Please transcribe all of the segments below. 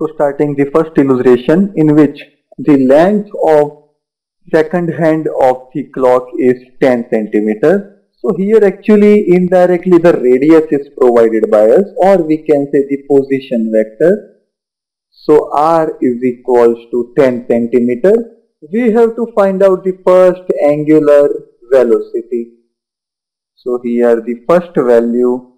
So starting the first illustration in which the length of second hand of the clock is 10 centimeters. So here actually indirectly the radius is provided by us or we can say the position vector. So r is equals to 10 centimeters. We have to find out the first angular velocity. So here the first value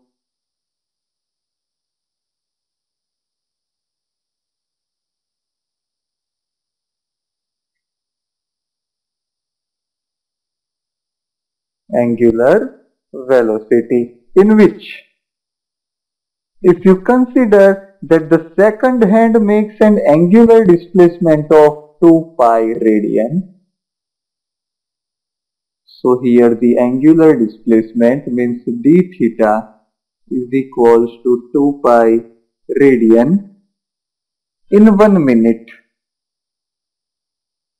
angular velocity in which if you consider that the second hand makes an angular displacement of 2 pi radian so here the angular displacement means d theta is equals to 2 pi radian in 1 minute.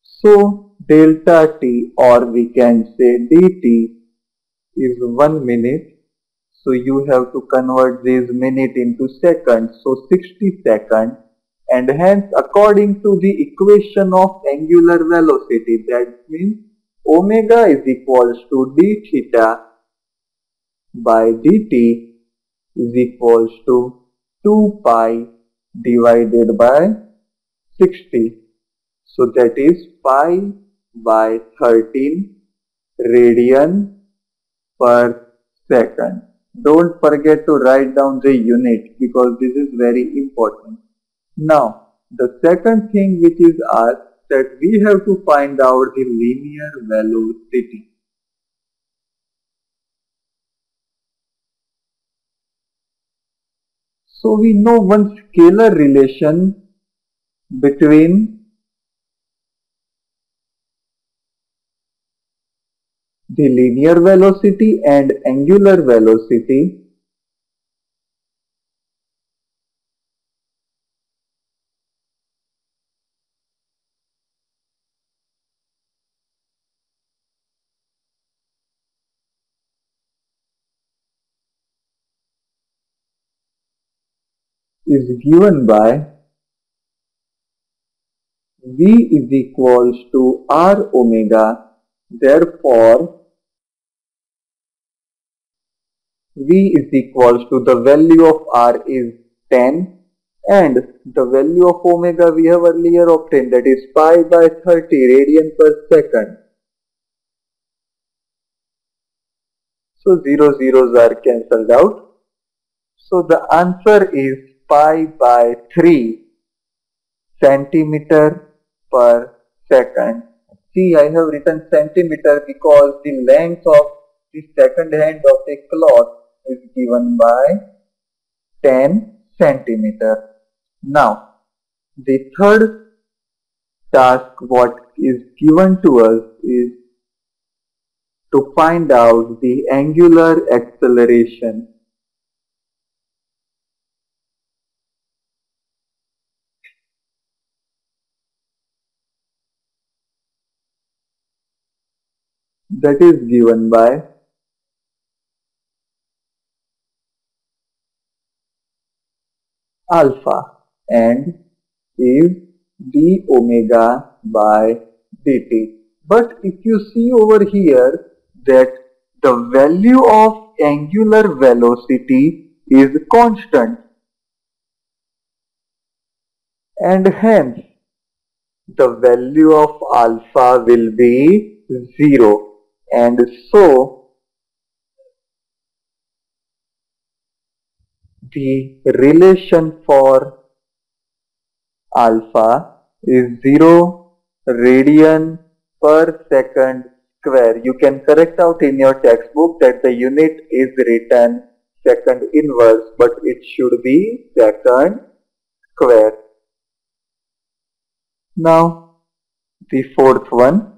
So delta t or we can say dt is 1 minute. So you have to convert this minute into seconds. So 60 seconds and hence according to the equation of angular velocity that means omega is equals to d theta by dt is equals to 2 pi divided by 60. So that is pi by 13 radian per second. Don't forget to write down the unit because this is very important. Now, the second thing which is asked that we have to find out the linear velocity. So we know one scalar relation between the linear velocity and angular velocity. Is given by v is equals to r omega. Therefore V is equals to the value of R is 10 and the value of omega we have earlier obtained that is pi by 30 radian per second. So 0 zeros are cancelled out. So the answer is pi by 3 centimeter per second. See I have written centimeter because the length of the second hand of a cloth is given by 10 centimeter. Now, the third task what is given to us is to find out the angular acceleration. that is given by alpha and is d omega by dt. But if you see over here that the value of angular velocity is constant and hence the value of alpha will be 0 and so the relation for alpha is 0 radian per second square. You can correct out in your textbook that the unit is written second inverse but it should be second square. Now the fourth one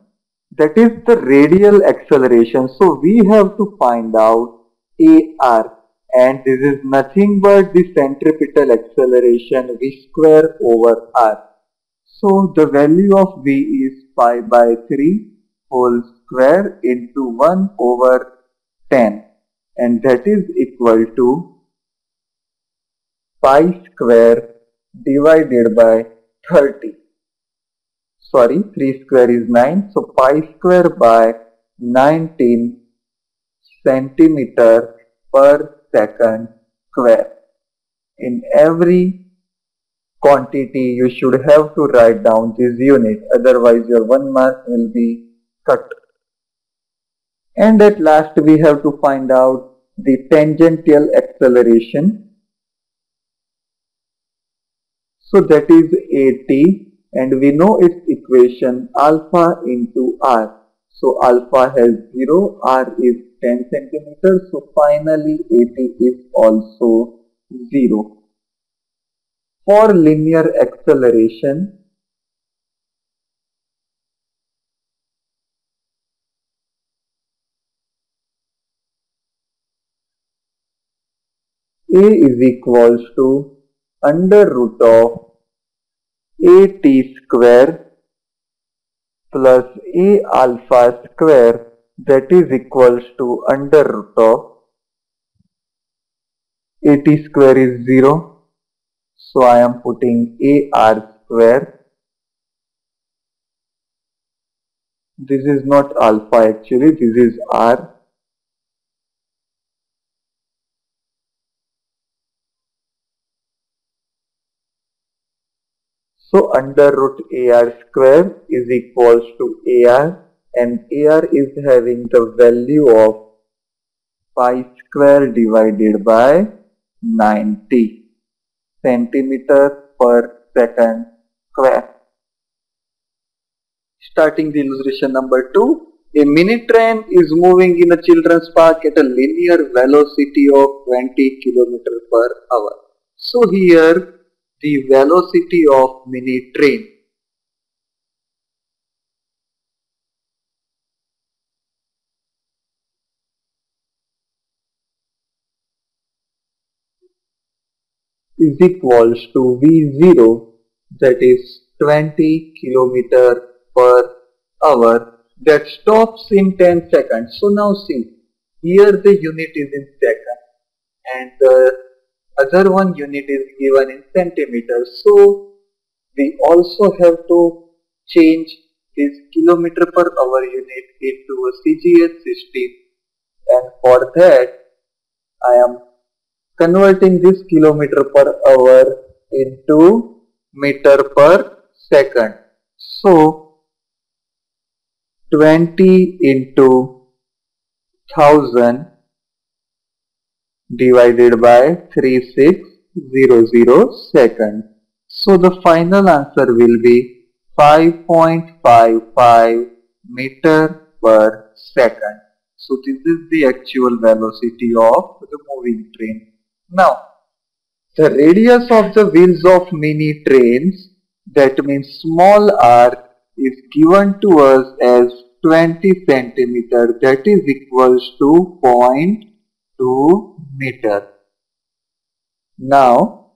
that is the radial acceleration. So we have to find out AR and this is nothing but the centripetal acceleration v square over r. So the value of v is pi by 3 whole square into 1 over 10 and that is equal to pi square divided by 30. Sorry, 3 square is 9. So pi square by 19 centimeter per second square. In every quantity you should have to write down this unit otherwise your one mark will be cut. And at last we have to find out the tangential acceleration. So that is AT and we know its equation alpha into r. So alpha has 0, r is 10 centimeters. So finally AT is also 0. For linear acceleration, A is equals to under root of at square plus a alpha square that is equals to under root of 80 square is 0 so I am putting ar square. This is not alpha actually this is r. So under root AR square is equals to AR and AR is having the value of pi square divided by 90 centimeter per second square. Starting the illustration number 2. A mini train is moving in a children's park at a linear velocity of 20 km per hour. So here the velocity of mini train. Is equals to V0 that is 20 kilometer per hour that stops in 10 seconds. So now see here the unit is in second and the other one unit is given in centimeters. So we also have to change this kilometer per hour unit into a CGS system and for that I am converting this kilometer per hour into meter per second. So 20 into 1000 divided by 3600 seconds. So the final answer will be 5.55 meter per second. So this is the actual velocity of the moving train. Now, the radius of the wheels of mini trains, that means small r, is given to us as 20 centimeter that is equals to 0.2 meter. Now,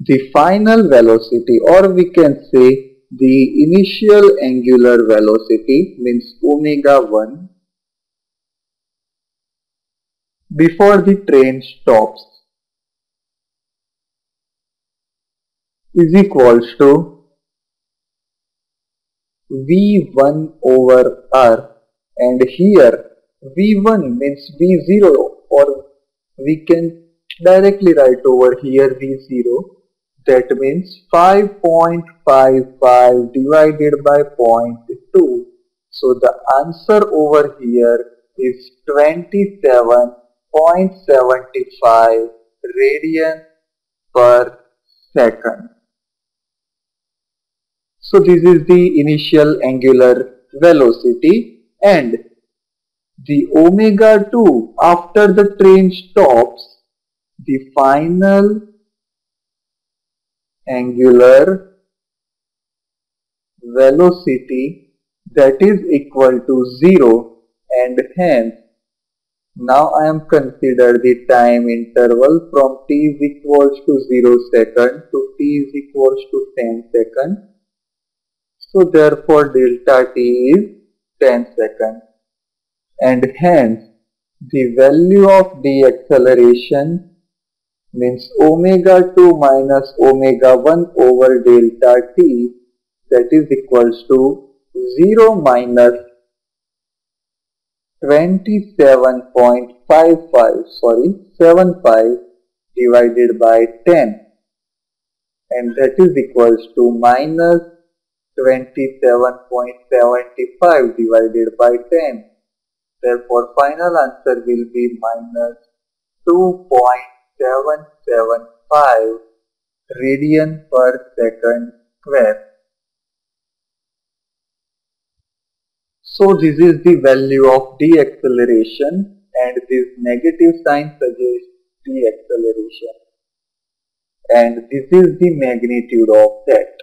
the final velocity or we can say the initial angular velocity means omega 1 before the train stops is equals to V1 over R and here V1 means V0 or we can directly write over here V0 that means 5.55 divided by 0.2 so the answer over here is 27.75 radian per second. So this is the initial angular velocity and the omega 2 after the train stops the final angular velocity that is equal to 0 and hence now I am consider the time interval from t is equals to 0 second to t is equals to 10 second. So therefore delta t is 10 second and hence the value of the acceleration means omega 2 minus omega 1 over delta t that is equals to 0 minus 27.55 sorry 75 divided by 10 and that is equals to minus 27.75 divided by 10 therefore final answer will be minus 2.775 radian per second square So this is the value of deceleration and this negative sign suggests deceleration and this is the magnitude of that.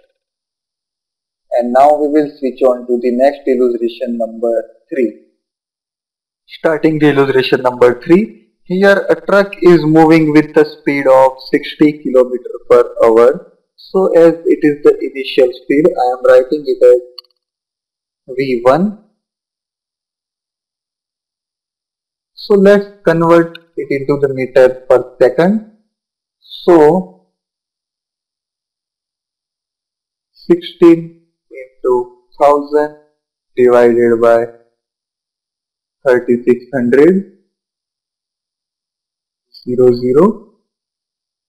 And now we will switch on to the next illustration number 3. Starting the illustration number 3, here a truck is moving with a speed of 60 km per hour. So as it is the initial speed, I am writing it as V1 So let's convert it into the meter per second. So 16 into 1000 divided by 3600 0 0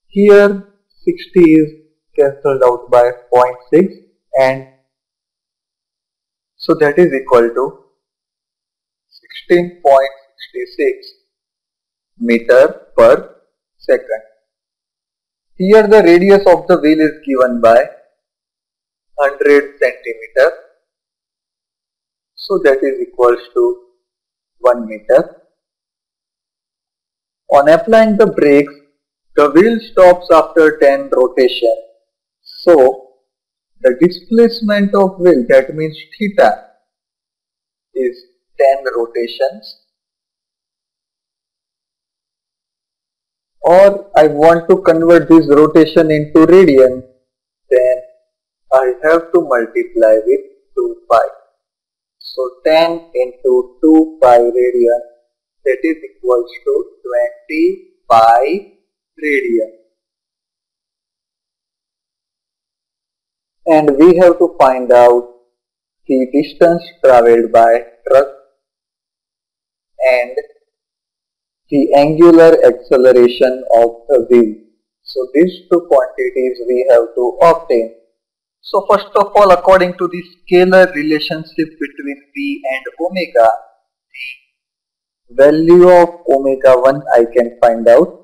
here 60 is cancelled out by 0.6 and so that is equal to 16. 66 meter per second. Here the radius of the wheel is given by 100 centimeter. So that is equals to 1 meter. On applying the brakes, the wheel stops after 10 rotation. So the displacement of wheel that means theta is 10 rotations or I want to convert this rotation into radian then I have to multiply with 2 pi. So 10 into 2 pi radian that is equals to 20 pi radian. And we have to find out the distance travelled by truck and the angular acceleration of the wheel. So these two quantities we have to obtain. So first of all according to the scalar relationship between V and omega, the value of omega 1 I can find out.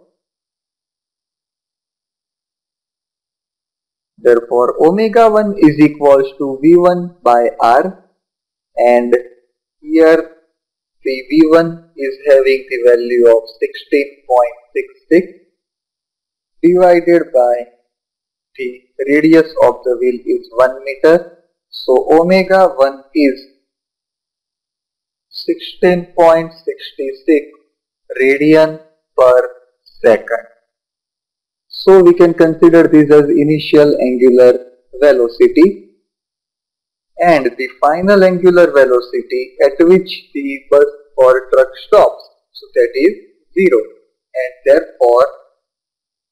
Therefore omega 1 is equals to V1 by R and here the V1 is having the value of 16.66 divided by the radius of the wheel is 1 meter. So omega 1 is 16.66 radian per second. So we can consider this as initial angular velocity and the final angular velocity at which the bus or truck stops. So that is 0 and therefore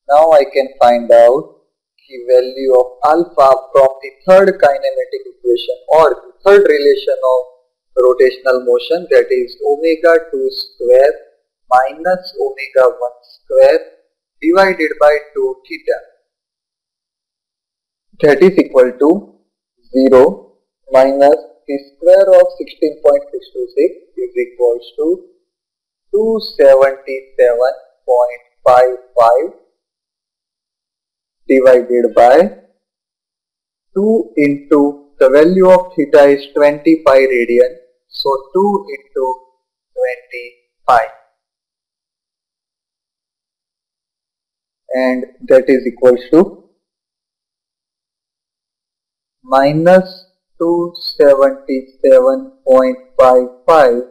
now I can find out the value of alpha from the third kinematic equation or the third relation of rotational motion that is omega 2 square minus omega 1 square divided by 2 theta. That is equal to 0 minus the square of 16.626 is equals to 277.55 divided by 2 into the value of theta is 20 pi radian so 2 into 20 pi. And that is equals to minus 277.55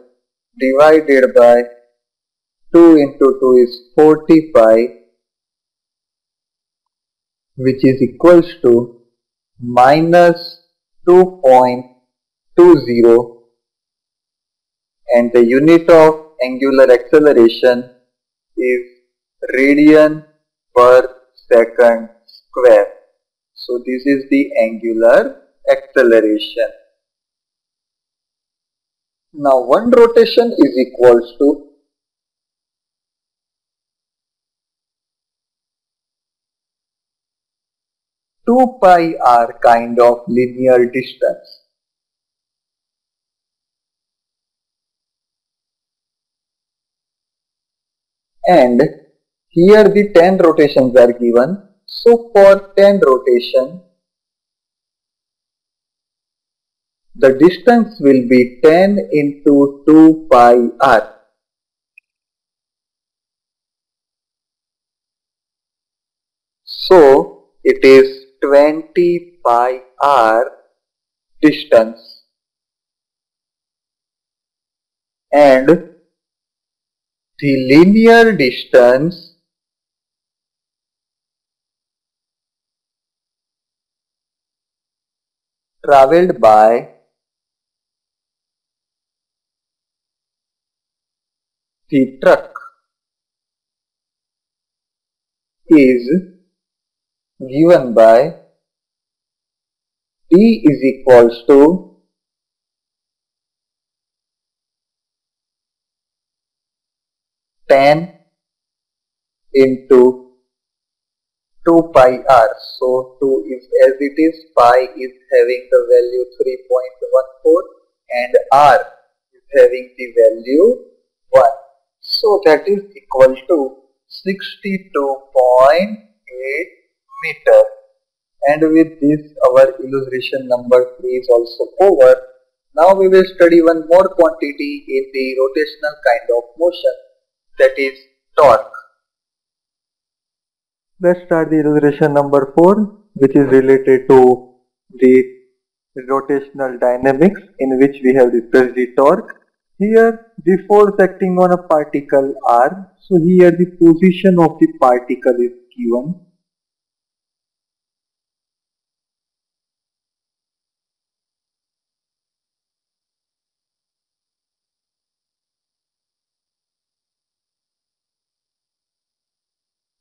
divided by 2 into 2 is 45 which is equals to minus 2.20 and the unit of angular acceleration is radian per second square. So this is the angular acceleration. Now one rotation is equals to 2 pi r kind of linear distance. And here the 10 rotations are given. So for 10 rotation, the distance will be 10 into 2 pi r. So it is 20 pi r distance and the linear distance traveled by the truck is given by T is equals to ten into 2 pi r. So 2 is as it is, pi is having the value 3.14 and r is having the value 1. So that is equal to 62.8 meter and with this our illustration number 3 is also over. Now we will study one more quantity in the rotational kind of motion that is torque. Let's start the illustration number 4 which is related to the rotational dynamics in which we have discussed the torque. Here the force acting on a particle R. So here the position of the particle is given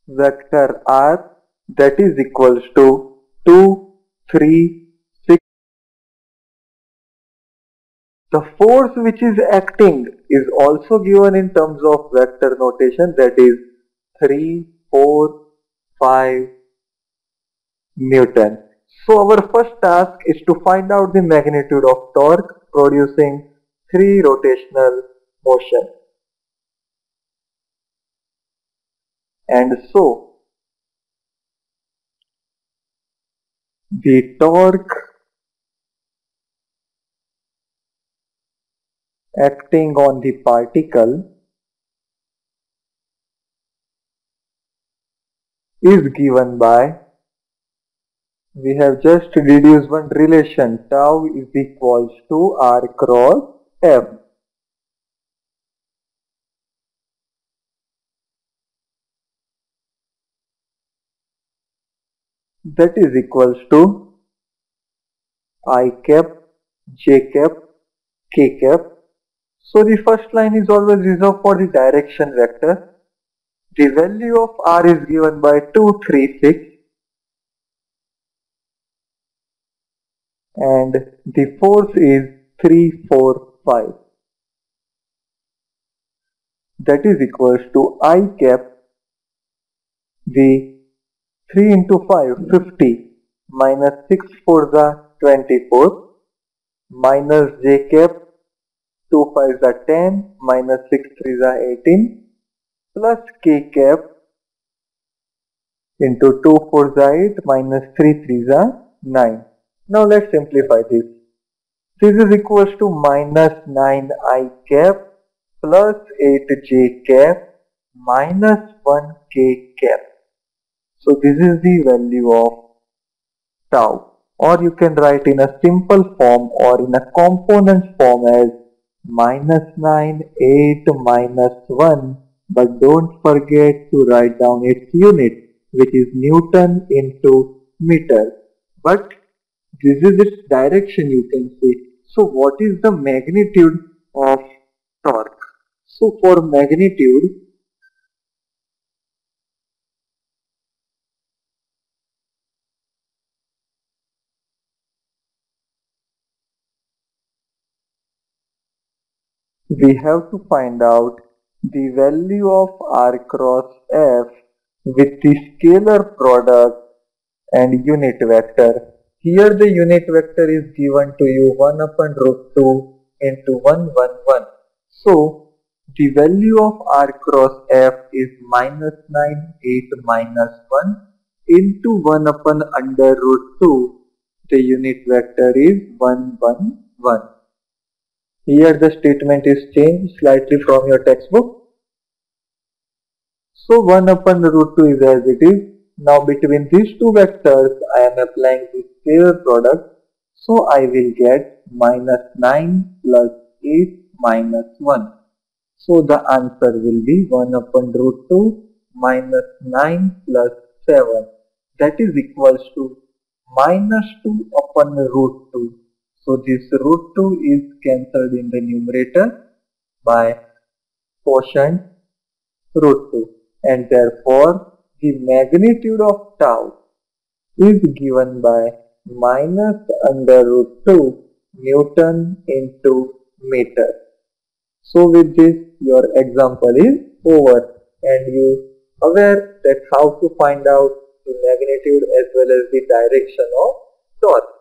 vector r that is equals to 2, 3, The force which is acting is also given in terms of vector notation that is 3, 4, 5 Newton. So our first task is to find out the magnitude of torque producing 3 rotational motion. and so the torque acting on the particle is given by we have just deduced one relation tau is equals to r cross m that is equals to i cap, j cap, k cap. So the first line is always reserved for the direction vector. The value of r is given by 2, 3, 6 and the force is 3, 4, 5. That is equals to i cap the 3 into 5, 50 minus 6 for the 24 minus j cap 2 5 the 10 minus 6 3 the 18 plus k cap into 2 4 the 8 minus 3 3 the 9. Now let's simplify this. This is equals to minus 9 i cap plus 8 j cap minus 1 k cap. So this is the value of tau or you can write in a simple form or in a component form as minus 9, 8 minus 1 but don't forget to write down its unit which is Newton into meter but this is its direction you can see. So what is the magnitude of torque? So for magnitude we have to find out the value of r cross f with the scalar product and unit vector. Here the unit vector is given to you 1 upon root 2 into 1 1 1. So the value of r cross f is minus 9 8 minus 1 into 1 upon under root 2. The unit vector is 1 1 1. Here the statement is changed slightly from your textbook. So 1 upon root 2 is as it is. Now between these two vectors I am applying the scalar product. So I will get minus 9 plus 8 minus 1. So the answer will be 1 upon root 2 minus 9 plus 7. That is equals to minus 2 upon root 2. So this root 2 is cancelled in the numerator by quotient root 2 and therefore the magnitude of tau is given by minus under root 2 Newton into meter. So with this your example is over and you aware that how to find out the magnitude as well as the direction of torque.